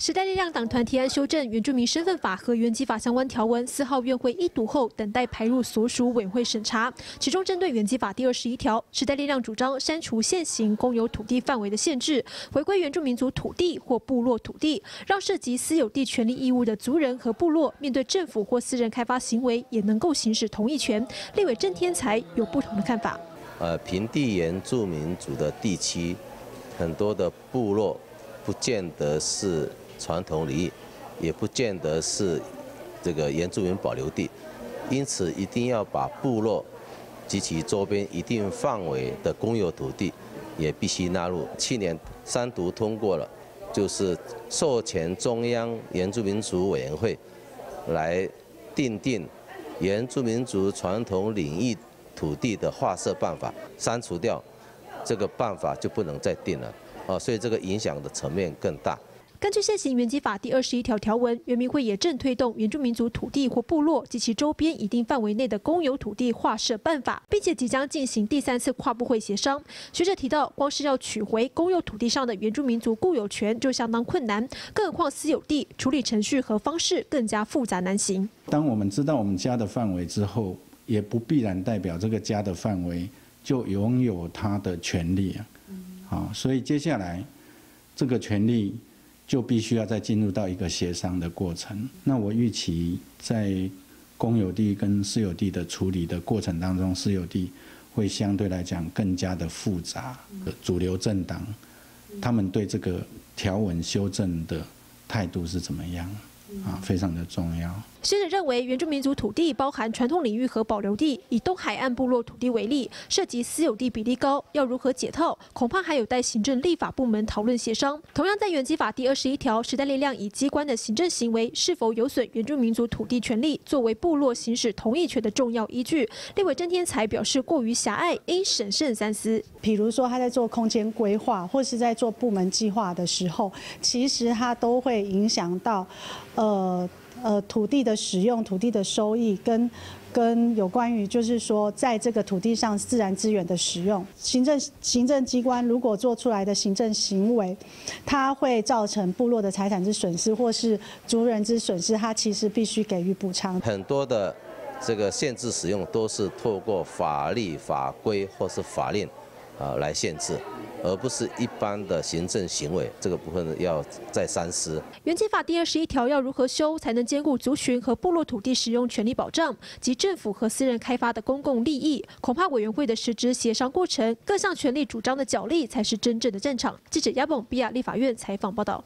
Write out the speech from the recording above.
时代力量党团提案修正原住民身份法和原籍法相关条文，四号院会一读后，等待排入所属委员会审查。其中针对原籍法第二十一条，时代力量主张删除现行公有土地范围的限制，回归原住民族土地或部落土地，让涉及私有地权利义务的族人和部落，面对政府或私人开发行为，也能够行使同意权。立委郑天才有不同的看法。呃，平地原住民族的地区，很多的部落，不见得是。传统领域也不见得是这个原住民保留地，因此一定要把部落及其周边一定范围的公有土地也必须纳入。去年三读通过了，就是授权中央原住民族委员会来订定原住民族传统领域土地的划设办法，删除掉这个办法就不能再定了，啊，所以这个影响的层面更大。根据现行原籍法第二十一条条文，原民会也正推动原住民族土地或部落及其周边一定范围内的公有土地划设办法，并且即将进行第三次跨部会协商。学者提到，光是要取回公有土地上的原住民族固有权就相当困难，更何况私有地处理程序和方式更加复杂难行。当我们知道我们家的范围之后，也不必然代表这个家的范围就拥有它的权利啊。好，所以接下来这个权利。就必须要再进入到一个协商的过程。那我预期在公有地跟私有地的处理的过程当中，私有地会相对来讲更加的复杂。主流政党他们对这个条文修正的态度是怎么样？啊，非常的重要。学者认为，原住民族土地包含传统领域和保留地。以东海岸部落土地为例，涉及私有地比例高，要如何解套，恐怕还有待行政立法部门讨论协商。同样，在原基法第二十一条，时代力量以机关的行政行为是否有损原住民族土地权利作为部落行使同意权的重要依据。立委郑天才表示，过于狭隘，应审慎三思。比如说，他在做空间规划，或是在做部门计划的时候，其实他都会影响到，呃。呃，土地的使用、土地的收益，跟跟有关于就是说，在这个土地上自然资源的使用，行政行政机关如果做出来的行政行为，它会造成部落的财产之损失，或是族人之损失，它其实必须给予补偿。很多的这个限制使用都是透过法律法规或是法令啊来限制。而不是一般的行政行为，这个部分要再三思。原计法第二十一条要如何修，才能兼顾族群和部落土地使用权利保障及政府和私人开发的公共利益？恐怕委员会的实质协商过程，各项权利主张的角力才是真正的战场。记者亚本比亚立法院采访报道。